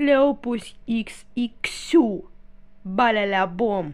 le-au pus XXU, balele bom.